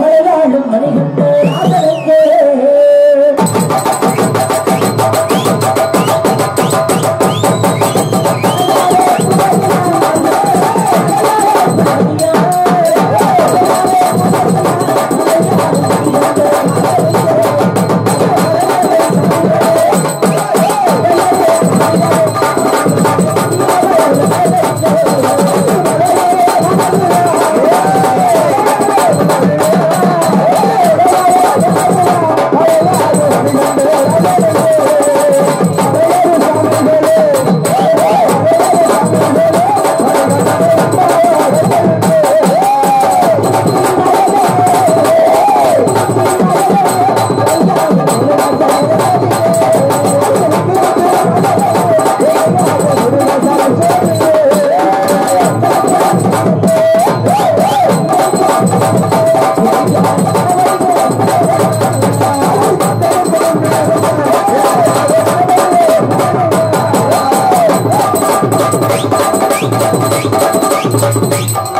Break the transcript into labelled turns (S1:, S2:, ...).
S1: Malayalam மணிகண்டே Thank